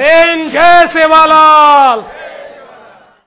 एन जय सेवालाल